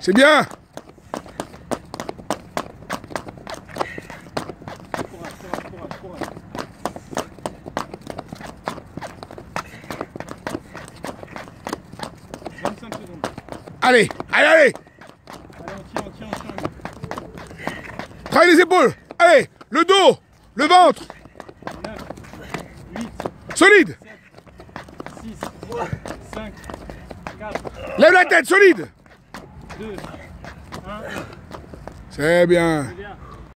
C'est bien. Allez, allez, allez. Allez, on tient, on tient, on tient. Travaille les épaules. Allez, le dos, le ventre. 9, 8, Solide. 6, 5, 4, Lève la tête, solide 2, 1. C'est bien. C'est bien.